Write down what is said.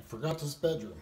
I forgot this bedroom.